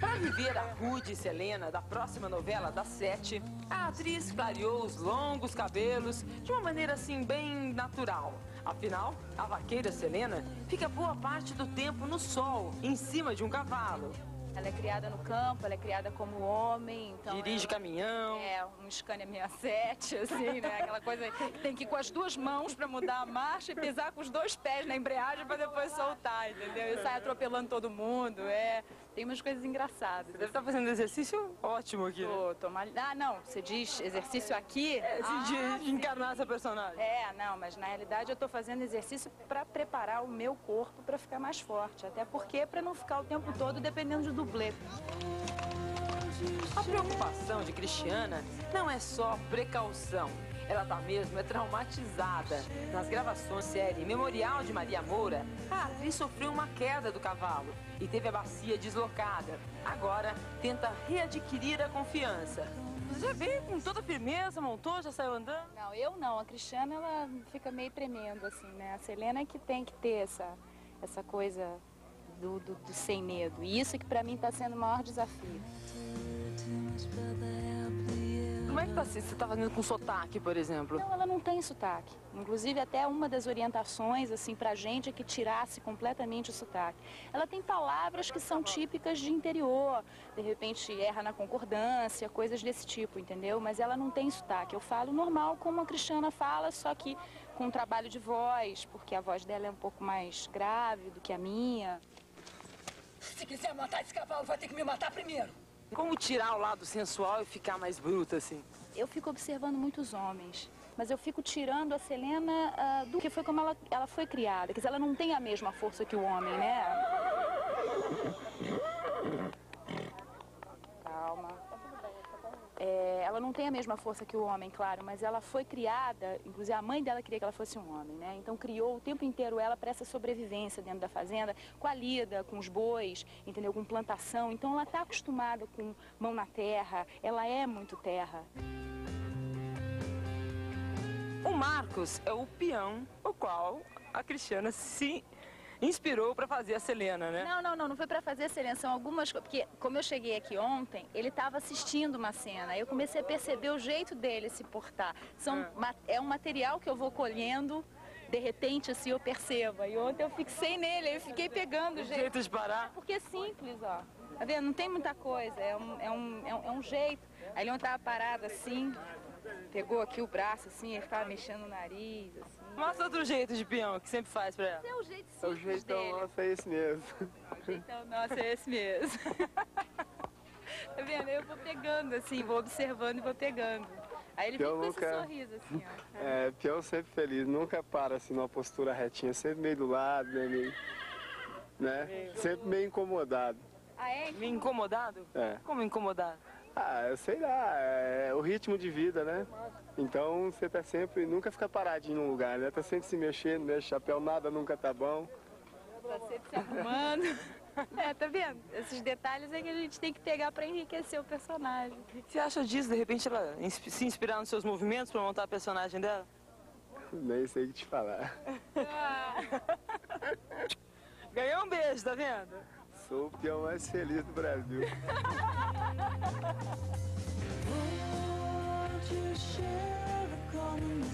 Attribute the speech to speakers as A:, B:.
A: Para viver a rude Selena da próxima novela das sete, a atriz clareou os longos cabelos de uma maneira assim bem natural. Afinal, a vaqueira Selena fica boa parte do tempo no sol, em cima de um cavalo.
B: Ela é criada no campo, ela é criada como homem, então...
A: Dirige
B: ela...
A: caminhão.
B: É, um Scania 67, assim, né? Aquela coisa que tem que ir com as duas mãos para mudar a marcha e pisar com os dois pés na embreagem para depois soltar, entendeu? E sai atropelando todo mundo, é... Tem umas coisas engraçadas. Você
A: deve estar fazendo exercício ótimo aqui,
B: tô, né? Tô mal... Ah, não, você diz exercício aqui?
A: É,
B: ah,
A: de, de encarnar essa personagem.
B: É, não, mas na realidade eu tô fazendo exercício para preparar o meu corpo para ficar mais forte. Até porque para não ficar o tempo todo dependendo de dublê.
A: A preocupação de Cristiana não é só precaução. Ela tá mesmo é traumatizada. Nas gravações série Memorial de Maria Moura, a atriz sofreu uma queda do cavalo e teve a bacia deslocada. Agora tenta readquirir a confiança. Você já veio com toda firmeza, montou, já saiu andando?
B: Não, eu não. A Cristiana, ela fica meio tremendo, assim, né? A Selena é que tem que ter essa, essa coisa do, do, do sem medo. E isso que para mim está sendo o maior desafio.
A: Como é que tá, você está fazendo com sotaque, por exemplo?
B: Não, ela não tem sotaque. Inclusive, até uma das orientações, assim, pra gente é que tirasse completamente o sotaque. Ela tem palavras que são típicas de interior, de repente erra na concordância, coisas desse tipo, entendeu? Mas ela não tem sotaque. Eu falo normal como a Cristiana fala, só que com trabalho de voz, porque a voz dela é um pouco mais grave do que a minha.
C: Se quiser matar esse cavalo, vai ter que me matar primeiro.
A: Como tirar o lado sensual e ficar mais bruta, assim?
B: Eu fico observando muitos homens, mas eu fico tirando a Selena uh, do que foi como ela, ela foi criada. Quer dizer, ela não tem a mesma força que o homem, né? É, ela não tem a mesma força que o homem, claro, mas ela foi criada, inclusive a mãe dela queria que ela fosse um homem, né? Então criou o tempo inteiro ela para essa sobrevivência dentro da fazenda, com a lida, com os bois, entendeu? Com plantação. Então ela está acostumada com mão na terra, ela é muito terra.
A: O Marcos é o peão, o qual a Cristiana se inspirou para fazer a Selena, né?
B: Não, não, não, não foi para fazer a Selena, são algumas coisas, porque como eu cheguei aqui ontem, ele estava assistindo uma cena, eu comecei a perceber o jeito dele se portar. São, é. é um material que eu vou colhendo de repente, assim, eu percebo. E ontem eu fixei nele, eu fiquei pegando o jeito.
A: jeito de parar?
B: Porque é simples, ó. Tá vendo? Não tem muita coisa, é um, é um, é um, é um jeito. Aí ele ontem tava parado assim, pegou aqui o braço assim, ele ficava mexendo o nariz, assim.
A: Mostra outro jeito de peão que sempre faz pra ela.
B: Esse é o jeito simples
D: é O jeitão
B: dele.
D: nosso é esse mesmo.
B: O jeitão nosso é esse mesmo. tá vendo? Eu vou pegando assim, vou observando e vou pegando. Aí ele
D: peão
B: fica com
D: nunca...
B: esse sorriso assim, ó.
D: É, peão sempre feliz, nunca para assim numa postura retinha, sempre meio do lado, né, meio, né? Sempre meio incomodado.
B: Ah, é?
A: Meio incomodado?
D: É.
A: Como incomodado?
D: Ah, eu sei lá, é o ritmo de vida, né? Então você tá sempre, nunca fica paradinho num lugar, né? Tá sempre se mexendo, mexe chapéu, nada nunca tá bom.
B: Tá sempre se arrumando. É, tá vendo? Esses detalhes é que a gente tem que pegar para enriquecer o personagem.
A: O que você acha disso, de repente, ela se inspirar nos seus movimentos para montar a personagem dela?
D: Nem sei o que te falar.
B: Ah.
A: Ganhou um beijo, tá vendo?
D: Sou o peão mais feliz do Brasil.